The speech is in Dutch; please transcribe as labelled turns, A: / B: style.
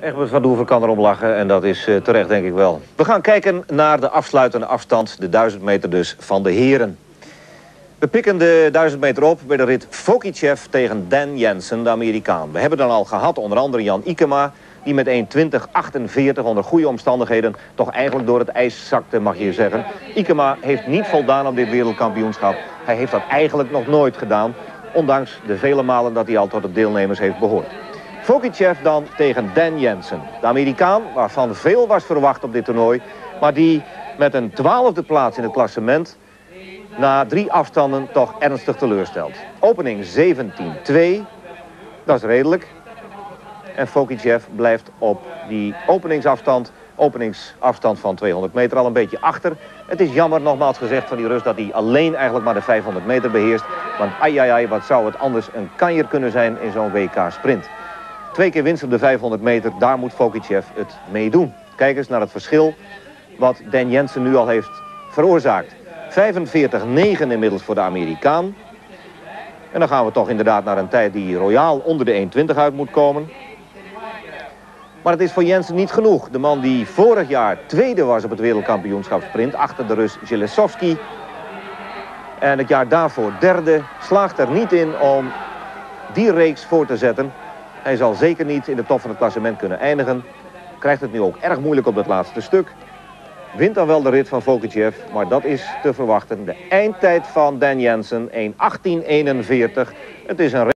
A: Egbert van Doever kan erom lachen en dat is uh, terecht denk ik wel. We gaan kijken naar de afsluitende afstand, de 1000 meter dus, van de heren. We pikken de 1000 meter op bij de rit Fokichev tegen Dan Jensen, de Amerikaan. We hebben dan al gehad onder andere Jan Ikema... die met 1.20.48 onder goede omstandigheden... toch eigenlijk door het ijs zakte, mag je zeggen. Ikema heeft niet voldaan op dit wereldkampioenschap. Hij heeft dat eigenlijk nog nooit gedaan... ondanks de vele malen dat hij al tot de deelnemers heeft behoord. Fokichev dan tegen Dan Jensen. De Amerikaan, waarvan veel was verwacht op dit toernooi... maar die met een twaalfde plaats in het klassement... na drie afstanden toch ernstig teleurstelt. Opening 17-2, dat is redelijk. En Fokichev blijft op die openingsafstand... openingsafstand van 200 meter al een beetje achter. Het is jammer, nogmaals gezegd, van die rust dat hij alleen eigenlijk maar de 500 meter beheerst. Want ai, ai, ai wat zou het anders een kanjer kunnen zijn in zo'n WK-sprint. Twee keer winst op de 500 meter, daar moet Fokichev het mee doen. Kijk eens naar het verschil wat Dan Jensen nu al heeft veroorzaakt. 45-9 inmiddels voor de Amerikaan. En dan gaan we toch inderdaad naar een tijd die royaal onder de 1.20 uit moet komen. Maar het is voor Jensen niet genoeg. De man die vorig jaar tweede was op het wereldkampioenschap sprint... achter de Rus Zilesovski. En het jaar daarvoor derde, slaagt er niet in om die reeks voor te zetten... Hij zal zeker niet in de top van het klassement kunnen eindigen. Krijgt het nu ook erg moeilijk op dat laatste stuk. Wint dan wel de rit van Vokichev, maar dat is te verwachten. De eindtijd van Dan Jensen, 1.18.41. Het is een